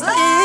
slave.